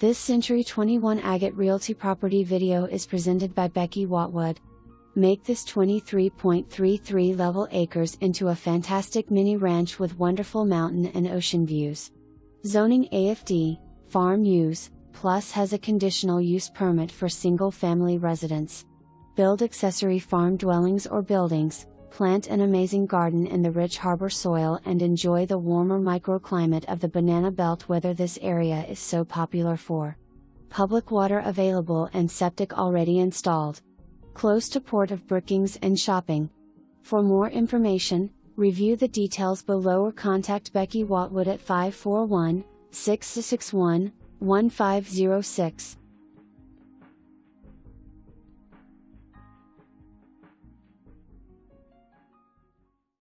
This Century 21 Agate Realty property video is presented by Becky Watwood. Make this 23.33 level acres into a fantastic mini ranch with wonderful mountain and ocean views. Zoning AFD, farm use, plus has a conditional use permit for single family residence. Build accessory farm dwellings or buildings, plant an amazing garden in the rich harbor soil and enjoy the warmer microclimate of the banana belt weather this area is so popular for. Public water available and septic already installed. Close to Port of Brookings and shopping. For more information, review the details below or contact Becky Watwood at 541 661 1506.